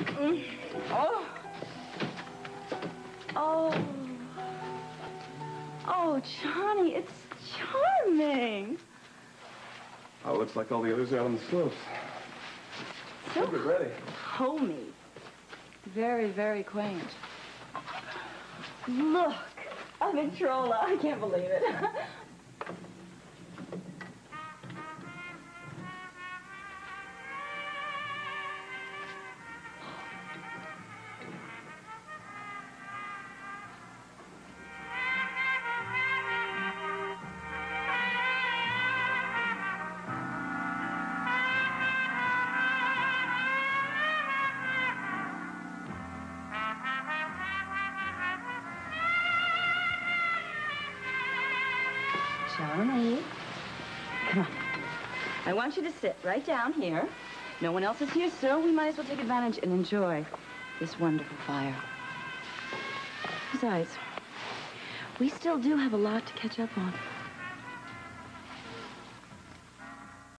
Mm. Oh. Oh. Oh, Johnny, it's charming. Oh, looks like all the others are out on the slopes. So Get ready. homey. Very, very quaint. Look, I'm in Trolla. I can't believe it. Johnny. Come on. I want you to sit right down here. No one else is here, so we might as well take advantage and enjoy this wonderful fire. Besides, we still do have a lot to catch up on.